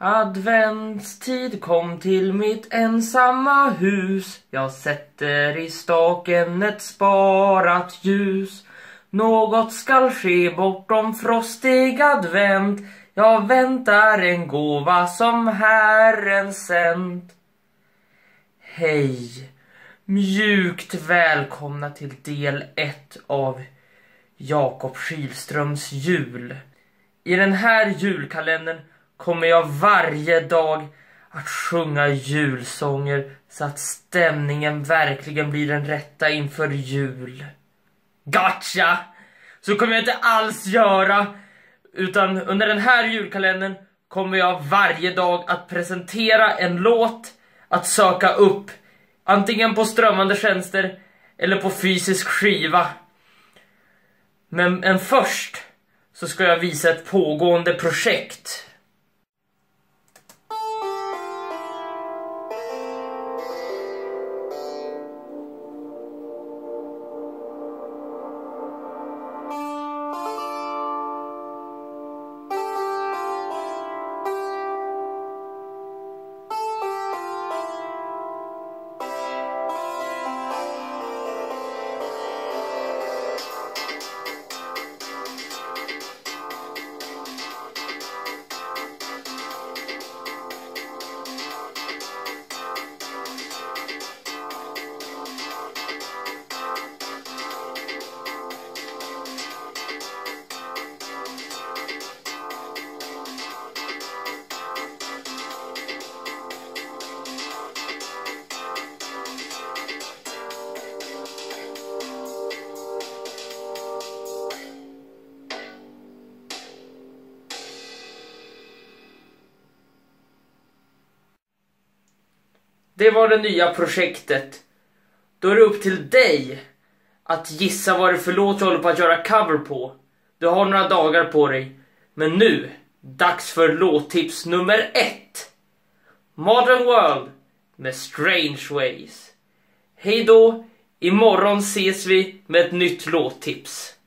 Adventstid kom till mitt ensamma hus Jag sätter i staken ett sparat ljus Något skall ske bortom frostig advent Jag väntar en gåva som Herren sänt Hej! Mjukt välkomna till del 1 av Jakob Skilströms jul. I den här julkalendern kommer jag varje dag att sjunga julsånger så att stämningen verkligen blir den rätta inför jul. Gotcha! Så kommer jag inte alls göra. Utan under den här julkalendern kommer jag varje dag att presentera en låt att söka upp. Antingen på strömmande tjänster eller på fysisk skiva. Men, men först så ska jag visa ett pågående projekt. Det var det nya projektet. Då är det upp till dig att gissa vad det är för låt jag håller på att göra cover på. Du har några dagar på dig. Men nu, dags för låttips nummer ett. Modern World med Strange Ways. Hej då, imorgon ses vi med ett nytt låttips.